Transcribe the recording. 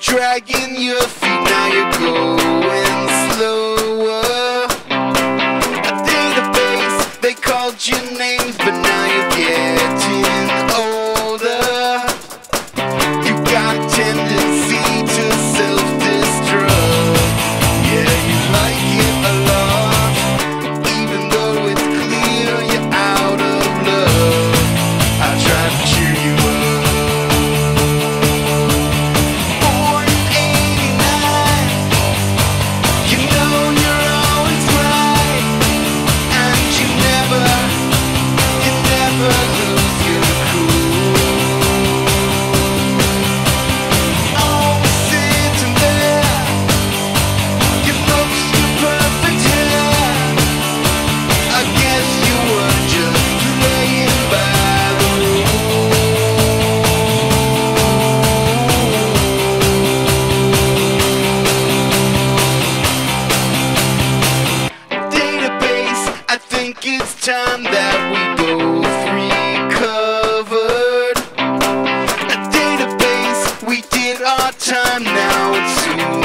dragging your feet, now you're going slower. A database, they called your names, but now you're getting time that we both recovered. A database, we did our time now, it's soon